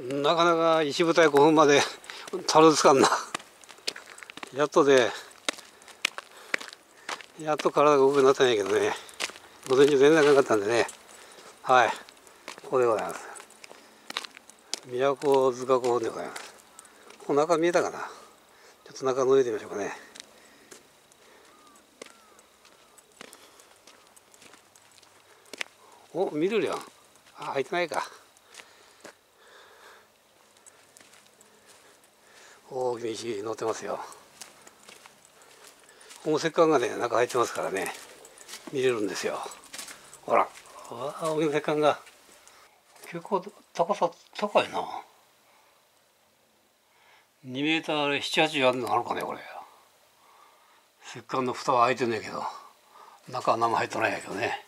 なかなか石舞台5分までたどり着かんな。やっとでやっと体が動くようになったんやけどね。午前中全然なかったんでね。はい。ここでございます都塚古墳でございます。この中見えたかな？ちょっと中覗いてみましょうかね。お見るよあ入ってないか。大きな石乗ってますよ。この石棺がね中入ってますからね。見れるんですよ。ほら大きな石棺が結構高さ高いな。2メーター78あるのあるかねこれ。石棺の蓋は開いてんねんけど中は何も入ってないんやけどね。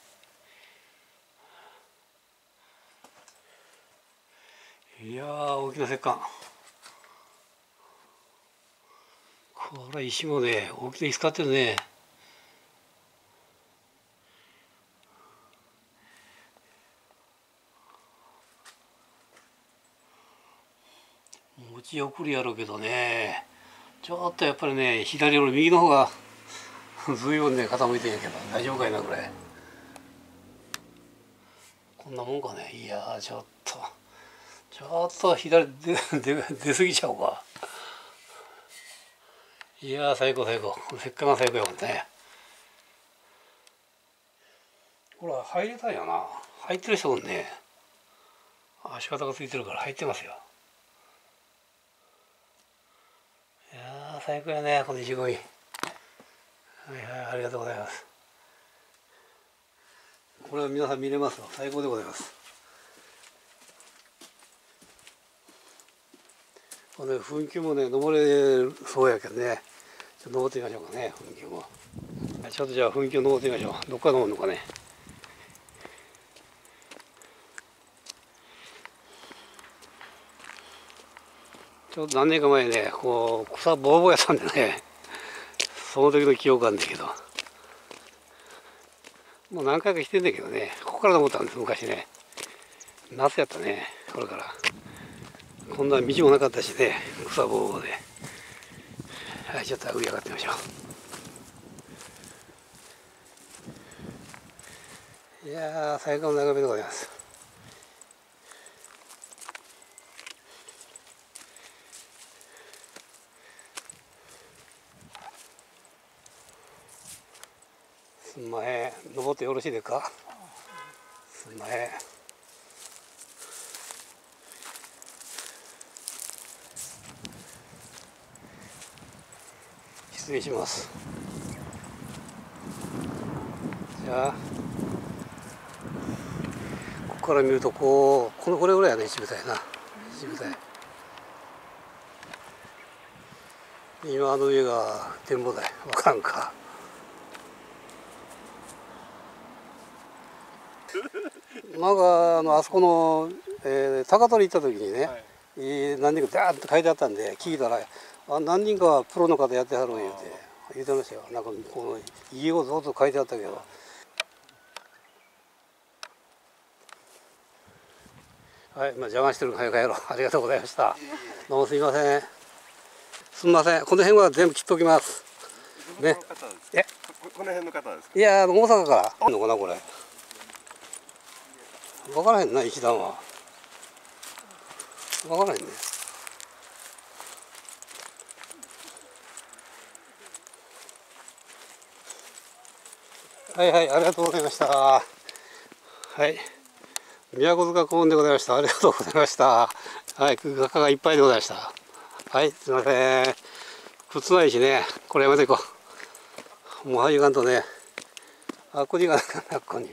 いや大きな石棺。これ石もね大きな石使ってるね。持ち送りやろうけどね。ちょっとやっぱりね左より右の方が随分ね傾いてんやけど大丈夫かいなこれ。こんなもんかね。いやちょっと。ちょっと左出出出過ぎちゃうかいや最高最高。せっかく最高やもんね。ほら入れたんやな。入ってる人もね。足型がついてるから入ってますよ。いや最高やねこの石込みはいはいありがとうございます。これは皆さん見れますよ最高でございます。この噴気もね登れそうやけどね。ちょっと登ってみましょうかね噴気もちょっとじゃあ噴気を登ってみましょう。どっから登るのかね。ちょっと何年か前ねこう草ぼうぼうやったんでねその時の記憶あるんだけど。もう何回か来てんだけどねここから登ったんです昔ね。夏やったねこれから。こんな道もなかったしね草ぼうぼうで。はいちょっと上上がってみましょう。いや最高の眺めでございます。すんまへん。登ってよろしいですか？すんまへん。失礼します。じゃあここから見るとこうこのこれぐらいやね一部隊な。一部隊今あの上が展望台。わからんか。なんかあのあそこの、えー、高取行った時にね、はい。えー、何人かダーッと書いてあったんで聞いたらあ何人かはプロの方やってはるん言うて言うてましたよ。なんかこの家をずっと書いてあったけど。はい、まあ、邪魔してるから帰ろう。ありがとうございました。どうもすみません。すみません。この辺は全部切っておきます。ね。え？この辺の方ですいや大阪からのかなこれ。分からへんな石段は。分からへんねはいはいありがとうございました。はい。宮古塚公園でございました。ありがとうございました。はい画家がいっぱいでございました。はいすいません。靴ないしねこれやめていこうもうはいかんとねあこっちがなここに。